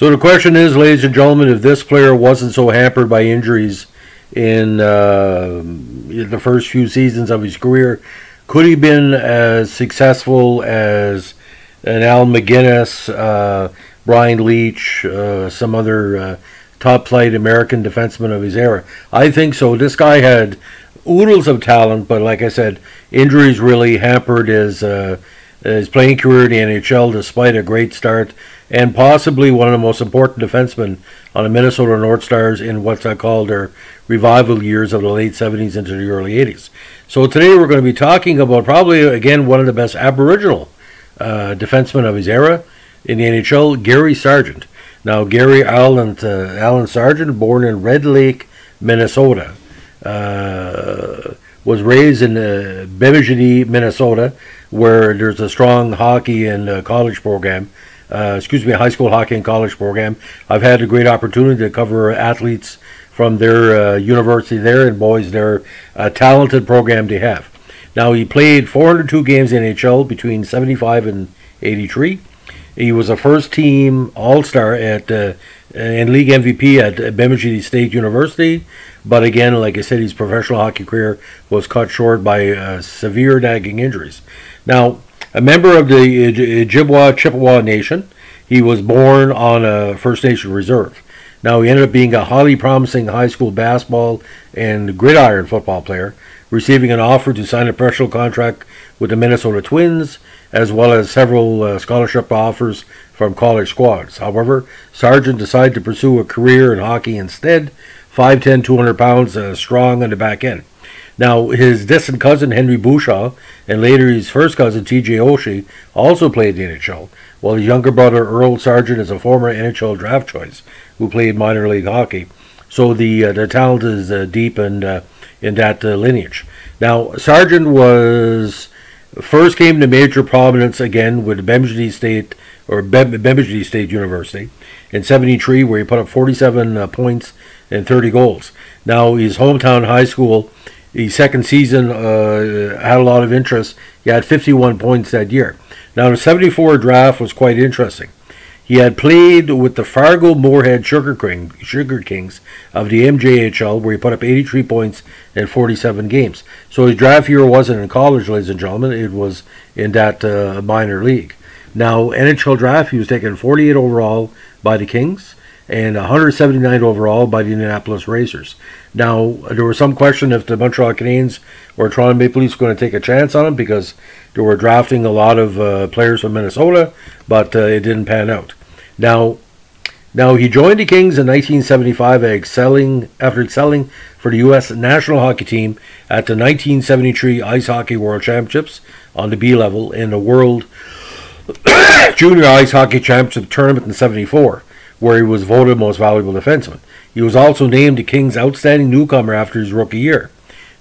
So the question is, ladies and gentlemen, if this player wasn't so hampered by injuries in, uh, in the first few seasons of his career, could he been as successful as an Al MacInnis, uh, Brian Leetch, uh, some other uh, top flight American defensemen of his era? I think so. This guy had oodles of talent, but like I said, injuries really hampered his uh, his playing career in the NHL despite a great start and possibly one of the most important defensemen on the Minnesota North Stars in what's I call their revival years of the late 70s into the early 80s. So today we're going to be talking about probably again one of the best Aboriginal uh, defensemen of his era in the NHL, Gary Sargent. Now Gary Allen uh, Allen Sargent, born in Red Lake, Minnesota, uh, was raised in uh, Bemidji, Minnesota where there's a strong hockey and uh, college program. Uh, excuse me, high school hockey and college program. I've had a great opportunity to cover athletes from their uh, university there, and boys, they're a talented program they have. Now, he played 402 games in NHL between 75 and 83. He was a first team All Star at uh, and league MVP at Bemidji State University. But again, like I said, his professional hockey career was cut short by uh, severe nagging injuries. Now, a member of the Ojibwa Chippewa Nation, he was born on a First Nation reserve. Now, he ended up being a highly promising high school basketball and gridiron football player, receiving an offer to sign a professional contract with the Minnesota Twins, as well as several uh, scholarship offers from college squads. However, Sargent decided to pursue a career in hockey instead, 5'10", 200 pounds, uh, strong on the back end. Now, his distant cousin Henry Boucha and later his first cousin T.J. Oshie also played the NHL, while his younger brother Earl Sargent is a former NHL draft choice who played minor league hockey. So the uh, the talent is uh, deep and uh, in that uh, lineage. Now, Sargent was first came to major prominence again with Bemidji State or Bemidji State University in '73, where he put up 47 uh, points and 30 goals. Now, his hometown high school the second season uh, had a lot of interest. He had 51 points that year. Now, the 74 draft was quite interesting. He had played with the Fargo Moorhead Sugar, King, Sugar Kings of the MJHL, where he put up 83 points in 47 games. So his draft year wasn't in college, ladies and gentlemen. It was in that uh, minor league. Now, NHL draft, he was taken 48 overall by the Kings and 179 overall by the Indianapolis Racers. Now, there was some question if the Montreal Canadiens or Toronto Maple Leafs were going to take a chance on him because they were drafting a lot of uh, players from Minnesota, but uh, it didn't pan out. Now, now he joined the Kings in 1975 excelling, after excelling for the U.S. national hockey team at the 1973 Ice Hockey World Championships on the B level in the World Junior Ice Hockey Championship tournament in 74 where he was voted most valuable defenseman. He was also named the Kings' outstanding newcomer after his rookie year.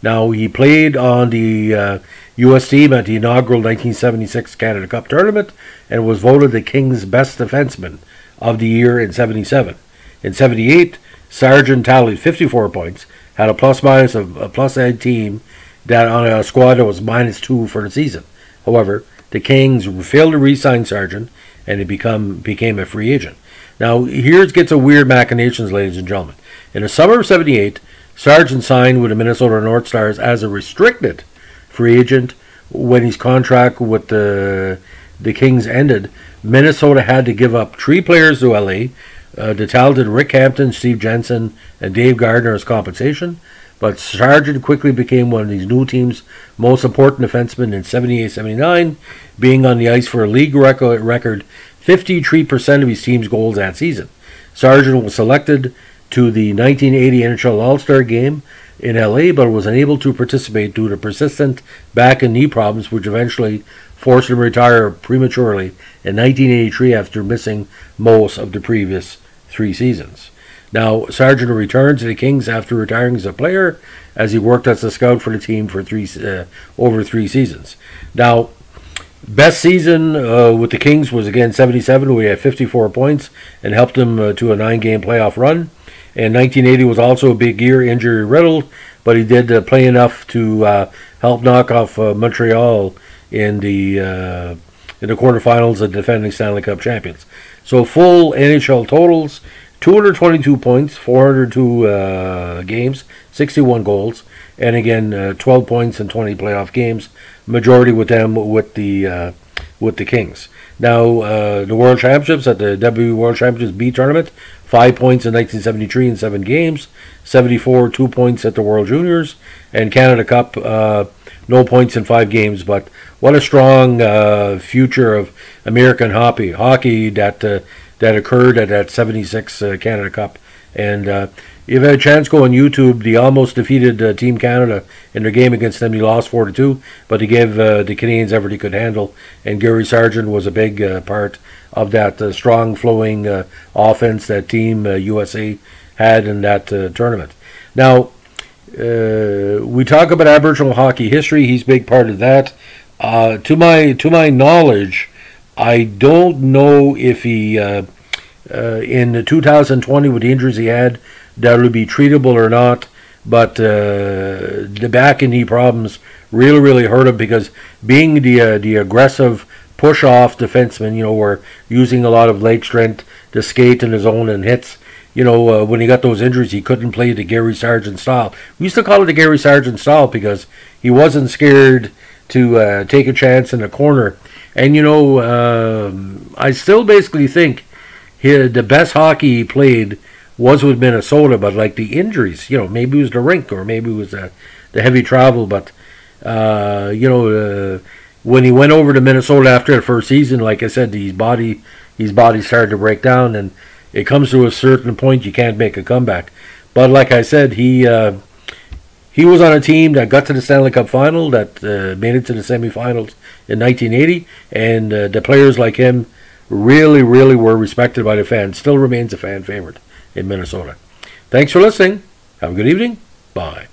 Now, he played on the uh, U.S. team at the inaugural 1976 Canada Cup tournament and was voted the Kings' best defenseman of the year in 77. In 78, Sargent tallied 54 points, had a plus minus of a plus ed team that on a squad that was minus two for the season. However, the Kings failed to re-sign Sargent and he become became a free agent. Now, here it gets a weird machinations, ladies and gentlemen. In the summer of 78, Sargent signed with the Minnesota North Stars as a restricted free agent when his contract with the, the Kings ended. Minnesota had to give up three players to LA, uh, the talented Rick Hampton, Steve Jensen, and Dave Gardner as compensation. But Sargent quickly became one of these new team's most important defensemen in 78 79, being on the ice for a league record 53% of his team's goals that season. Sargent was selected to the 1980 NHL All Star game in LA, but was unable to participate due to persistent back and knee problems, which eventually forced him to retire prematurely in 1983 after missing most of the previous three seasons. Now, Sargent returned to the Kings after retiring as a player, as he worked as a scout for the team for three uh, over three seasons. Now, Best season uh, with the Kings was again 77, We had 54 points and helped them uh, to a nine game playoff run. And 1980 was also a big year, injury riddled, but he did uh, play enough to uh, help knock off uh, Montreal in the uh, in the quarterfinals of defending Stanley Cup champions. So full NHL totals: 222 points, 402 uh, games, 61 goals, and again uh, 12 points in 20 playoff games. Majority with them with the uh, with the Kings. Now uh, the World Championships at the W World Championships B tournament, five points in 1973 in seven games, 74 two points at the World Juniors, and Canada Cup uh, no points in five games. But what a strong uh, future of American hockey hockey that uh, that occurred at that 76 uh, Canada Cup. And if you had a chance, go on YouTube. The almost defeated uh, Team Canada in their game against them. They lost 4 to 2, but they gave uh, the Canadians everything they could handle. And Gary Sargent was a big uh, part of that uh, strong flowing offense that Team USA had in that tournament. Now, we talk about Aboriginal hockey history. He's a big part of that. to my to my knowledge, I don't know if he, uh, in 2020, with the injuries he had, that would be treatable or not. But uh, the back and knee problems really, really hurt him because being the uh, the aggressive push off defenseman, you know, we're using a lot of leg strength to skate in his own and hits. You know, uh, when he got those injuries, he couldn't play the Gary Sargent style. We used to call it the Gary Sargent style because he wasn't scared to uh, take a chance in the corner and you know, um, I still basically think he, the best hockey he played was with Minnesota, but like the injuries, you know, maybe it was the rink or maybe it was the, the heavy travel, but uh, you know, uh, when he went over to Minnesota after the first season, like I said, his body his body started to break down, and it comes to a certain point you can't make a comeback. But like I said, he uh, he was on a team that got to the Stanley Cup final, that uh, made it to the semifinals in 1980, and uh, the players like him really, really were respected by the fans. Still remains a fan favorite in Minnesota. Thanks for listening. Have a good evening. Bye.